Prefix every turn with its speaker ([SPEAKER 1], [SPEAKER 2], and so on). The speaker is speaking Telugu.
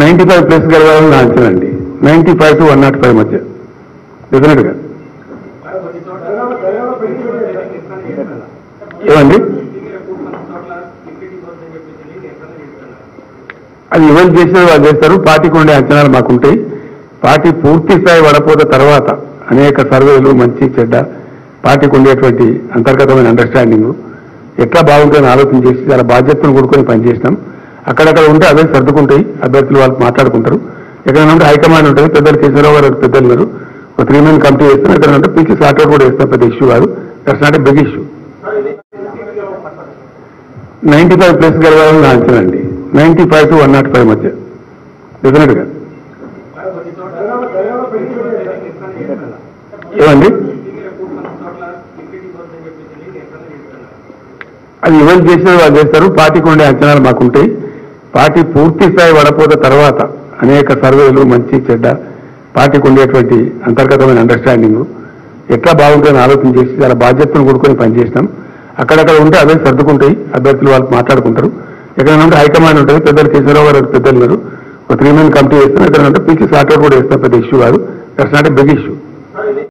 [SPEAKER 1] నైంటీ ఫైవ్ ప్లస్ గెలవాలని నా అంచనా అండి. Ninety five to one nought five మధ్య. డెఫినెట్గా ఏమండి? అది ఎవరు చేసినా వాళ్ళు చేస్తారు. పార్టీకి ఉండే అంచనాలు మాకుంటాయి. పార్టీ పూర్తి స్థాయి పడపోత తర్వాత అనేక సర్వేలు మంచి చెడ్డ పార్టీకి ఉండేటువంటి అంతర్గతమైన అండర్స్టాండింగ్ ఎట్లా బాగుంటుందని ఆలోచన చేసి చాలా బాధ్యతను కూడుకొని పనిచేసినాం. అక్కడక్కడ ఉంటే అవే సర్దుకుంటాయి. అభ్యర్థులు వాళ్ళు మాట్లాడుకుంటారు. ఎక్కడైనా ఉంటే హైకమాండ్ ఉంటుంది. పెద్దలు కేసీరావు గారు పెద్దలు మీరు ఒక త్రీ మెన్ కమిటీ వేస్తాం ఎక్కడైనా ఉంటే పిలిచి సార్ట్అవుట్ కూడా వేస్తాం పెద్ద ఇష్యూ కాదు. That's not a big issue ninety five plus గెలవాలని నా అంచనా అండి. Ninety five to one nought five మధ్య. డెఫినెట్గా ఏమండి? అది ఎవరు చేసినా వాళ్ళు చేస్తారు. పార్టీకి ఉండే అంచనాలు మాకుంటాయి. పార్టీ పూర్తి స్థాయి వడపోత తర్వాత అనేక సర్వేలు మంచి చెడ్డ పార్టీకి ఉండేటువంటి అంతర్గతమైన అండర్స్టాండింగ్ ఎట్లా బాగుంటుందని ఆలోచన చేసి చాలా బాధ్యతను కూడుకొని పనిచేసినాం. అక్కడక్కడ ఉంటే అవే సర్దుకుంటాయి. అభ్యర్థులు వాళ్ళు మాట్లాడుకుంటారు. ఎక్కడైనా ఉంటే హైకమాండ్ ఉంటుంది. పెద్దలు కేసీరావు గారు పెద్దలు గారు ఒక త్రీ మెన్ కమిటీ వేస్తాం ఎక్కడైనా ఉంటే పిలిచి సార్ట్అవుట్ కూడా వేస్తాం పెద్ద ఇష్యూ కాదు. That's not a big issue